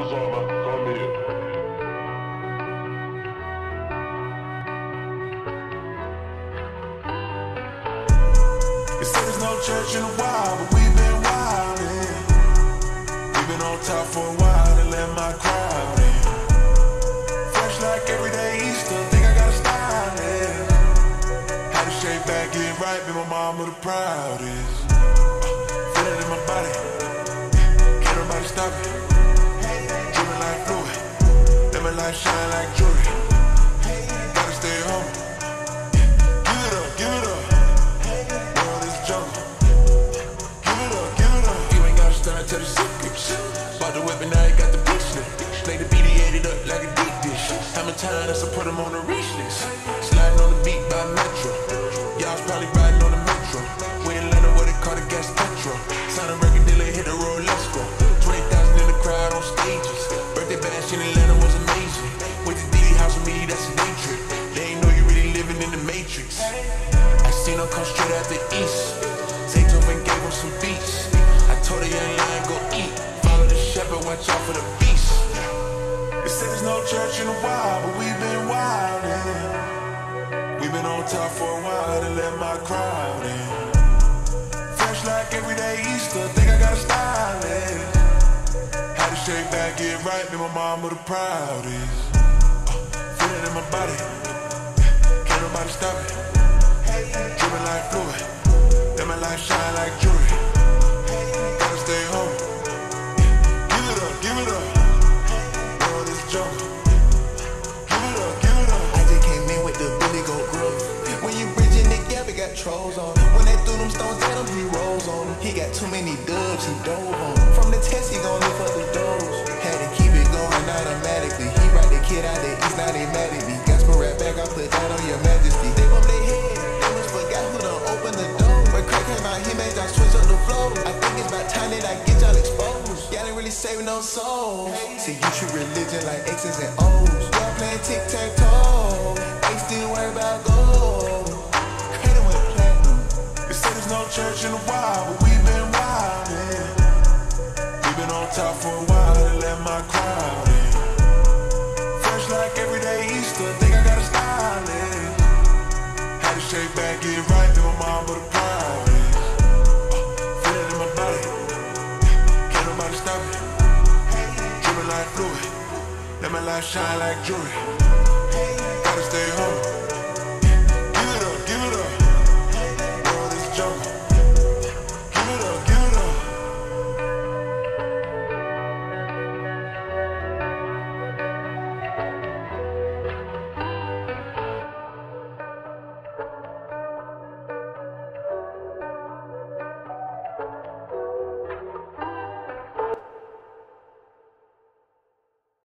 Osama, come here. Say there's no church in a while, but we've been wildin'. We've been on top for a while and let my crowd in. Fresh like everyday Easter, think I got a style, yeah. Had to shake back, get right, be my mama the proudest. Feel it in my body, can't nobody stop it. Light shine like jewelry. Gotta stay home. Give it up, give it up. World is jungle. Give it up, give it up. You ain't gotta stand to the secrets. Bought the weapon, now you got the beach lit. Play the ate it up like a deep dish. How many times I put him on the reach list? Sliding on the beat by Metro. Y'all's probably riding on the Metro. We in Atlanta, what they call the gas petrol. Sign a record dealer, hit the road, let's go. 20,000 in the crowd on stages. Birthday bash in Atlanta Her come straight out the east. Zaytoven gave him some beats. I told her young lion go eat. Follow the shepherd, watch out for the beast. They say there's no church in a while, but we've been wildin'. We've been on top for a while and let my crowd in. Fresh like everyday Easter, think I got a style, yeah. Had to shake back, get right, be my mama the proudest. Uh, feel it in my body, can't nobody stop it. Drippin' like many dubs, he dove on. From the test, he gon' lift up the doors. Had to keep it going automatically. He brought the kid out the east, now they mad at me. Gospel rap back, I put that on your majesty. They bump their head, they must forgot who done opened the door. When crack came out, he made y'all switch up the flow. I think it's about time that I get y'all exposed. Y'all ain't really saving no souls. See, you treat religion like X's and O's. Y'all playing tic tac toe. They still worry about gold. They say there's no church in a while, but we've Top for a while let my crowd in. Fresh like everyday Easter, think I got a style, yeah. Had to shake back, get right, be my mama the proudest. Uh, feel it in my body, can't nobody stop it. Drippin' like fluid, let my light shine like jewelry.